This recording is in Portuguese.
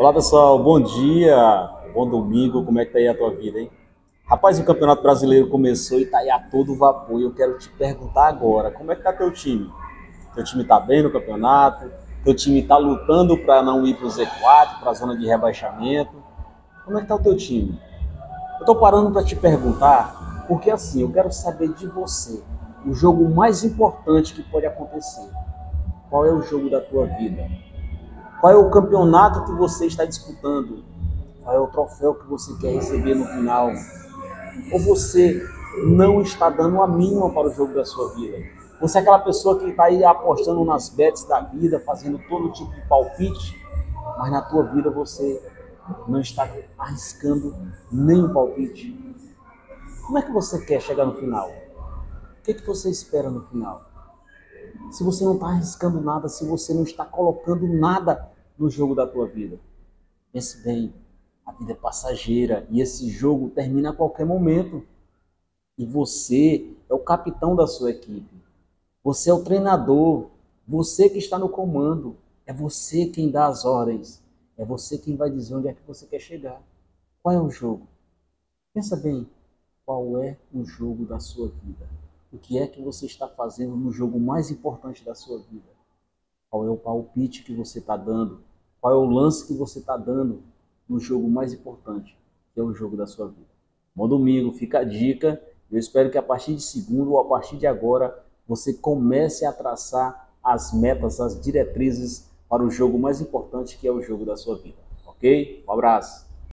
Olá pessoal, bom dia, bom domingo, como é que tá aí a tua vida, hein? Rapaz, o Campeonato Brasileiro começou e tá aí a todo vapor eu quero te perguntar agora, como é que tá teu time? Teu time tá bem no campeonato? Teu time tá lutando para não ir pro Z4, para a zona de rebaixamento? Como é que tá o teu time? Eu tô parando para te perguntar, porque assim, eu quero saber de você, o jogo mais importante que pode acontecer. Qual é o jogo da tua vida? Qual é o campeonato que você está disputando? Qual é o troféu que você quer receber no final? Ou você não está dando a mínima para o jogo da sua vida? Você é aquela pessoa que está aí apostando nas bets da vida, fazendo todo tipo de palpite, mas na tua vida você não está arriscando nenhum palpite. Como é que você quer chegar no final? O que, é que você espera no final? Se você não está arriscando nada, se você não está colocando nada no jogo da tua vida. Pense bem, a vida é passageira e esse jogo termina a qualquer momento. E você é o capitão da sua equipe. Você é o treinador, você que está no comando. É você quem dá as ordens. É você quem vai dizer onde é que você quer chegar. Qual é o jogo? Pensa bem, qual é o jogo da sua vida? O que é que você está fazendo no jogo mais importante da sua vida. Qual é o palpite que você está dando? Qual é o lance que você está dando no jogo mais importante, que é o jogo da sua vida? Bom domingo, fica a dica. Eu espero que a partir de segundo ou a partir de agora você comece a traçar as metas, as diretrizes para o jogo mais importante, que é o jogo da sua vida. Ok? Um abraço.